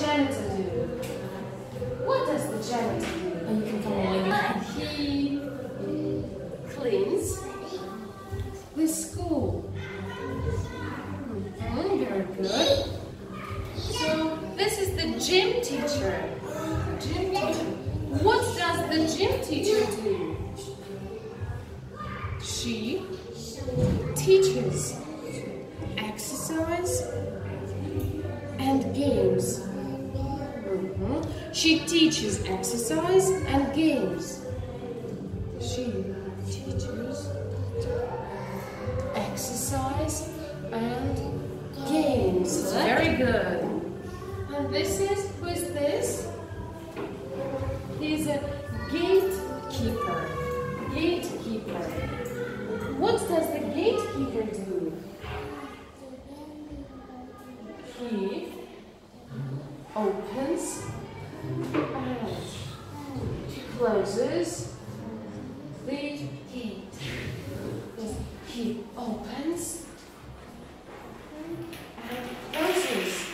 janitor do? What does the janitor do? And you can come on He cleans the school. Mhm, very good. So this is the gym teacher. Gym teacher. What does the gym teacher do? She teaches exercise and games. Mhm. She teaches exercise and games. She teaches exercise and games. Very good. And this is, who is this? He's a gatekeeper. Gatekeeper. What does the gatekeeper do? He Oh, opens oh, oh, and closes the gate. He opens and closes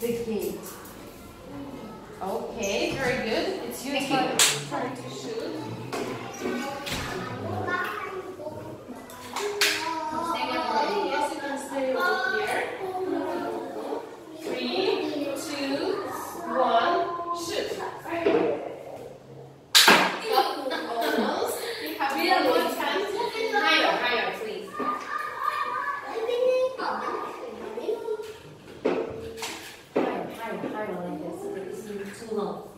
the gate. Okay, very good. It's your turn. circulam